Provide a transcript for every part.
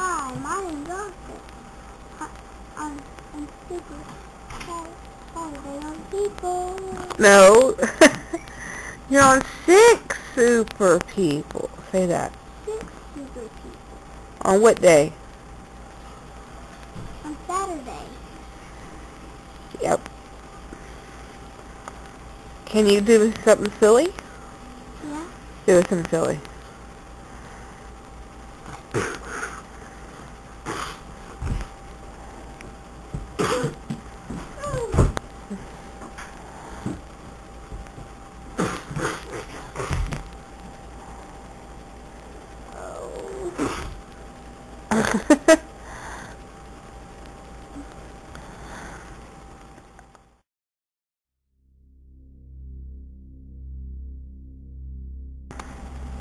Hi, my name's Austin. Hi, I'm, I'm super. Hi, hi, on people. No. You're on six super people. Say that. Six super people. On what day? On Saturday. Yep. Can you do something silly? Yeah? Do something silly. Hi,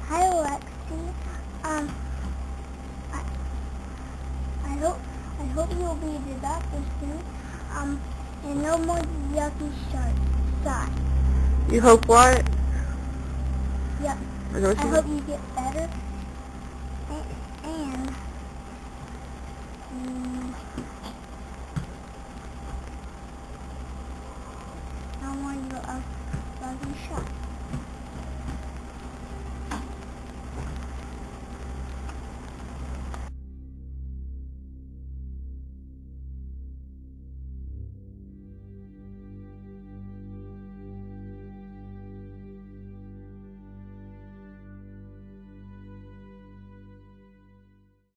Alexi. Um, I, I hope, I hope you'll be the doctor soon. Um, and no more yucky sharks. Sigh. you hope what? Yep. I hope you get better and mm, I want to go up, and shop.